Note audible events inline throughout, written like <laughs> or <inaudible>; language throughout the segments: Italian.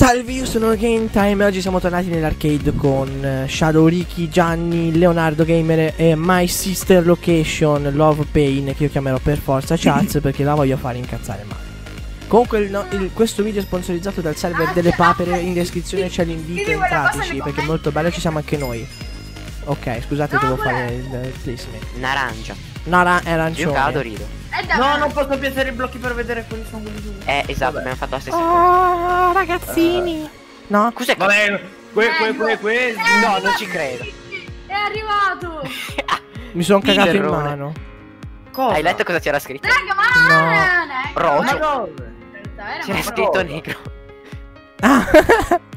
Salve, io sono Game Time e oggi siamo tornati nell'arcade con eh, Shadow Ricky, Gianni, Leonardo Gamer e My Sister Location Love Pain che io chiamerò per forza Chats <laughs> perché la voglio fare incazzare male. Comunque il no- il- questo video è sponsorizzato dal server delle papere, in descrizione c'è l'invito, entrateci perché è molto bello, ci siamo anche noi. Ok, scusate, devo fare il il placement. Naranja. No, ra- è Io cado arancione. rido. Eh No, non posso piazzare i blocchi per vedere quali sono quelli giù. Eh, esatto, Vabbè. abbiamo fatto la stessa cosa. Oh, ragazzini. No? Cos'è. Vabbè, que, que, que, que, No, non ci credo. È arrivato! <laughs> Mi sono cagato in mano. Cosa? Hai letto cosa c'era scritto? Ma No. Era C'era ma- scritto negro. Ah. <laughs>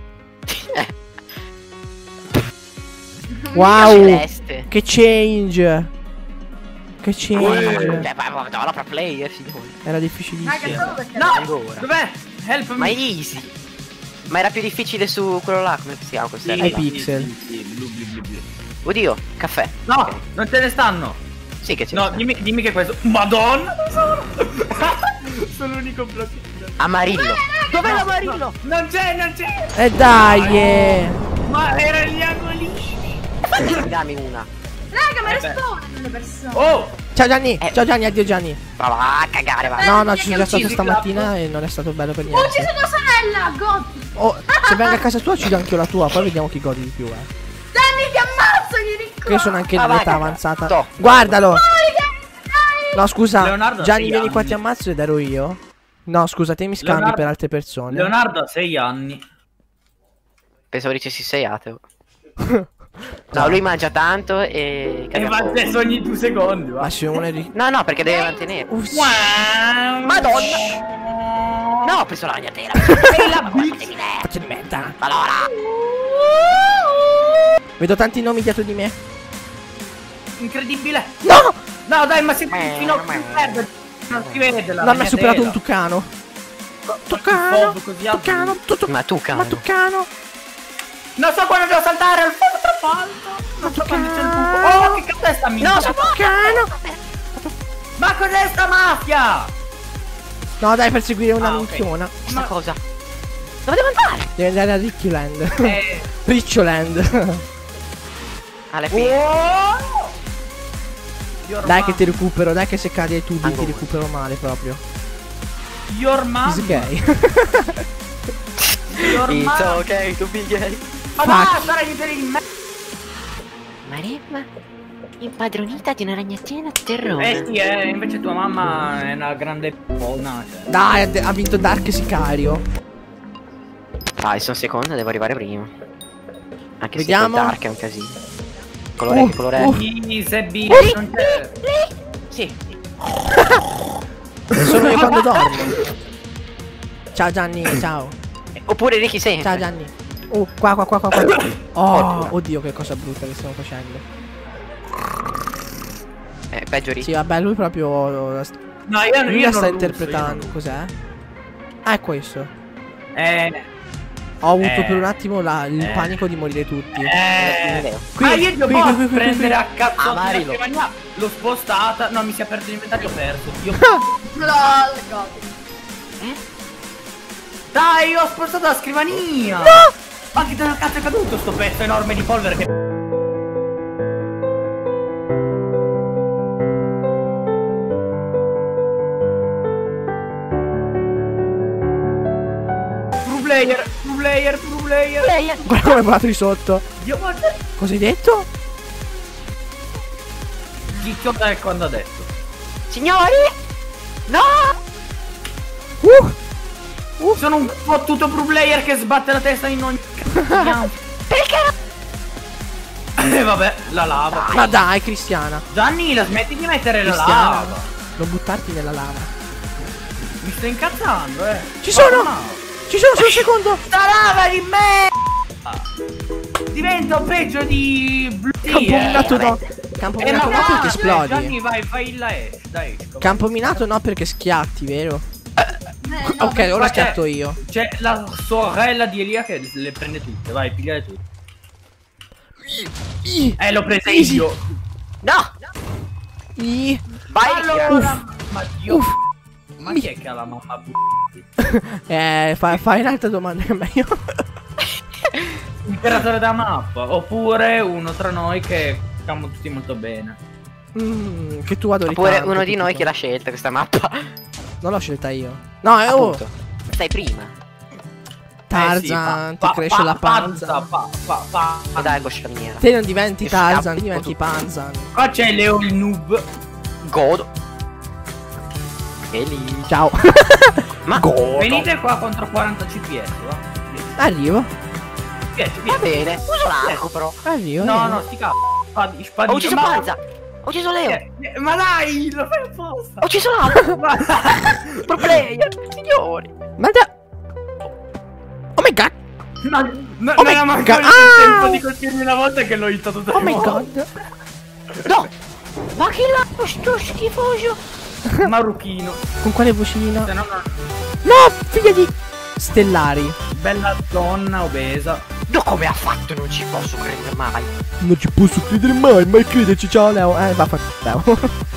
<laughs> Wow. Che change. Che Eh. change. Cioè, la pro player, signori. Era difficilissimo. solo perché No, Ancora. dov'è? Help me. Ma è easy. Ma era più difficile su quello là, come si chiama pixel. Sì, blu. Oddio, caffè. No, Ok. non te ne stanno. Sì che c'è. No, dimmi, dimmi che questo. Madonna! <laughs> sono l'unico blocco. Amarillo. Dov'è l'amarillo? Non c'è, non c'è. E dai. eh. Ma era gli angoli. Dammi una. Raga, ma Eh respawnano le persone! Oh! Ciao Gianni. Eh. Ciao Gianni, addio Gianni. Ma va a cagare, va. No, no, ci sono già stato stamattina e non è stato bello per Ho niente. ucciso tua sorella! God! Oh, se vengo a casa tua uccido anche io la tua, poi vediamo chi godi di più, eh. Danny, ti ammazzo, gli ricco! Che io sono anche Ah, nell'età caga. avanzata. Sto. Guardalo. No, scusa. Leonardo Gianni, vieni qua, ti ammazzo ed ero io. No, scusa, te mi scambi Leonardo- per altre persone. Leonardo ha 6 anni. Pensavo dicessi sei ateo. <laughs> No, lui mangia tanto e... E va adesso ogni due secondi. Va. Ma se di... No, no, perché deve mantenere. Uff, Madonna! No, ho preso la ragnatela. Sei la faccia di merda. Allora. Vedo tanti nomi dietro di me. Incredibile. No! No, dai, ma si Meh, fino a merda. Non si vede la Non mi ha superato un ragnatela. tucano. Tucano. Tucano. tu- tu- Ma tu, cano. Ma tucano. Non so quando devo saltare al fondo troppo alto. Non so quando c'è il buco. Oh, che cazzo è sta minchia? No, sono Tucano. Ma cos'è sta mafia? No, dai, per seguire una Ah, minchiona. Questa cosa. Dove devo andare? Devi andare a Rickyland. Eh. <laughs> Riccioland. Alla fine. Oh! Dai mom- che ti recupero, dai che se cadi ai tubi ti recupero male proprio. Your mom. Gay. Your It's mom. okay to be gay. Ma basta, ragnatela di me. Maremma, impadronita di una ragnatina terrore. Eh sì, eh, invece tua mamma è una grande pona. Cioè. Dai, ha vinto Dark Sicario. Dai, sono seconda, devo arrivare prima. Anche Vediamo. se il dark è un casino. Colore, Uh, colore uh. Sì, se B non c'è. Sì. <laughs> Sono io quando dormo. Ciao Gianni, ciao. Oppure Ricky sempre. Ciao Gianni. Oh, qua, qua, qua, qua, qua. <coughs> Oh, oddio, che cosa brutta che stiamo facendo. Eh, peggio Ricky. Sì, vabbè, lui proprio. No, io, Lui io la non sta russo, interpretando. Cos'è? Ah, è questo. Eh. Ho avuto Eh. per un attimo la- il Eh. panico di morire tutti. Eh. Qui, ah, io devo qui, qui, qui, qui, prendere qui. a cazzo Ah, la Marilo. scrivania. L'ho spostata. No, mi si è aperto l'inventario, ho perso. Io... <laughs> LOL, God! Dai, ho spostato la scrivania. No! Ma che dove cazzo è caduto sto pezzo enorme di polvere che... True player, true player, true player. Guarda come è volato di sotto. Dio, guarda. Cosa hai detto? Chicchio è quando ha detto. Signori! No! Uh, Sono un fottuto pro player che sbatte la testa in ogni <laughs> Perché? E vabbè, la lava. ma dai, Cristiana. Gianni, la smetti di mettere la Cristiana. lava. Non buttarti nella lava. Mi sto incazzando, eh. Ci sono! Ma no. Ci sono solo un secondo! Sta lava di me! Diventa peggio di blu. Campo minato no. Campo Eh, minato no perché esplodi. Gianni, vai, fai il la E. Dai. Campo minato no perché schiatti, vero? Eh, no, Ok, ora c'è- io. C'è la sorella di Elia che le prende tutte. Vai, pigliale tutte. I, Eh, l'ho presa Easy. io. No! i. Vai! Allora, Ricky. ma Dio. Uff. Ma chi è che ha la mamma matti. <laughs> Eh, fa- fai un'altra domanda che è meglio. <laughs> Il creatore della mappa. Oppure uno tra noi che stiamo tutti molto bene. Mm, che tu adori Oppure tanto, uno di noi che l'ha scelta questa mappa. Non l'ho scelta io. No, è oh, Appunto. Stai prima. Tarzan, Eh ti pa- cresce pa- la panza. panza, pa- pa- pa- Ma dai, coscianiera. Te non diventi Tarzan, diventi tutto. Panzan. Qua c'è Leo il noob. Godo. E lì. Ciao. <laughs> Ma Venite qua contro 40 CPS, va? Arrivo. CPS, Va bene, uso l'arco però. Arrivo. No, arrivo. no, sti cazzo. Spadi, Ho spadino. ucciso Panza. Ho ucciso Leo. Eh, eh, Ma dai, lo fai apposta. Ho ucciso l'altro. <laughs> Ma- Pro player. Signori. Ma da... Oh my god. No, no, Oh non my ha God. il Ah! tempo di colpirmi una volta che l'ho hittato tre Oh my god. No. Ma che l'ha sto schifoso. Marocchino. Con quale vocina? No, no, No, figlia di... Stellari. Bella donna obesa. No, come ha fatto? Non ci posso credere mai. Non ci posso credere mai, mai crederci. Ciao Leo. Eh, va Leo. <laughs>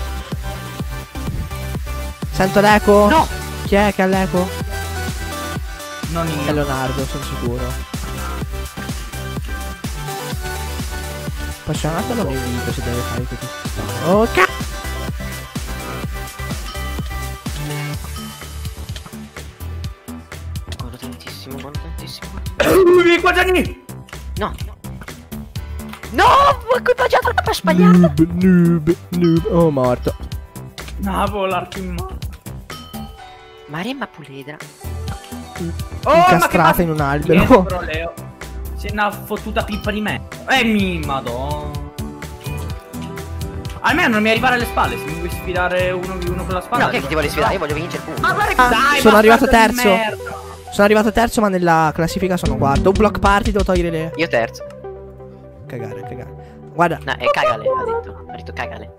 Sento l'eco? No. Chi è che ha l'eco? Non È io. Leonardo, sono sicuro. Altro non invito se deve fare tutti Oh ca- Gianni! No. No, ho equipaggiato la sbagliata. Noob, noob, noob. Oh, morto. No, avevo l'arco in mano. Maremma puledra. Oh, Incastrata in un albero. però, Leo. Sei una fottuta pippa di me. Eh, mi madonna. Almeno non mi arrivare alle spalle. Se mi vuoi sfidare uno di uno con la spalla. No, che ti vuole sfidare? Io voglio vincere punto. Ma guarda Ah, dai, sono arrivato terzo. Sono arrivato terzo, ma nella classifica sono quarto. Un block party devo togliere le. Io terzo. Cagare, cagare. Guarda, No, e cagale, ha detto. Ha detto cagale.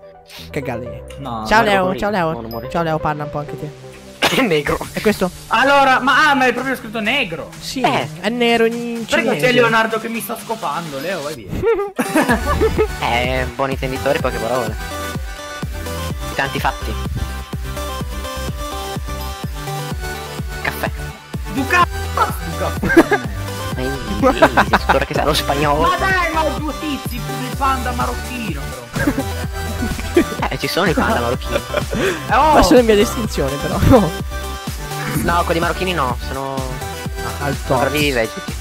cagare. No. Ciao Leo, ciao Leo. Ciao Leo, parla un po' anche te. È negro. E questo? Allora, ma ah, ma è proprio scritto negro. Sì, Eh. è nero in Perché cinese. c'è Leonardo che mi sta scopando, Leo, vai via. <laughs> Eh, buon intenditore, poche parole. Tanti fatti. Duca. Duca. Sicuro che sa lo spagnolo. Ma dai, ma ho due tizi, il panda marocchino, però. Eh, ci sono i panda <laughs> marocchini. Eh, oh, Ma sono in via di estinzione, però. No, quelli marocchini no, sono. Al top. bravi vegeti.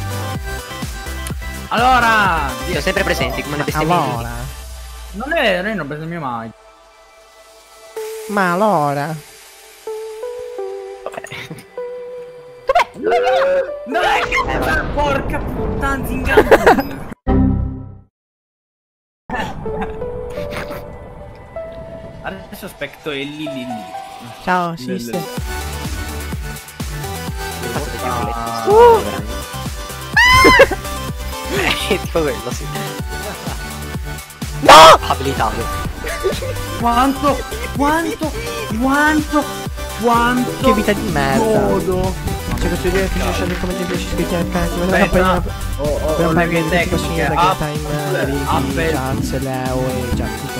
Allora, Sono sempre presenti come le bestemmie. Allora. non è vero, io non bestemmio mai. Ma allora. Non è che porca puttana zinganduna. Adesso aspetto il lì lì lì. Ciao, dei Ah. virgoletti. Eh, tipo quello, sì. No! Abilitato. Quanto, quanto, quanto, quanto. Che vita di merda. Godo. Al canale. Ti Aspetta, vedo Oh, oh, per oh, un le paio mie di tecniche. tecniche da Up, Game Time, Ricky, up,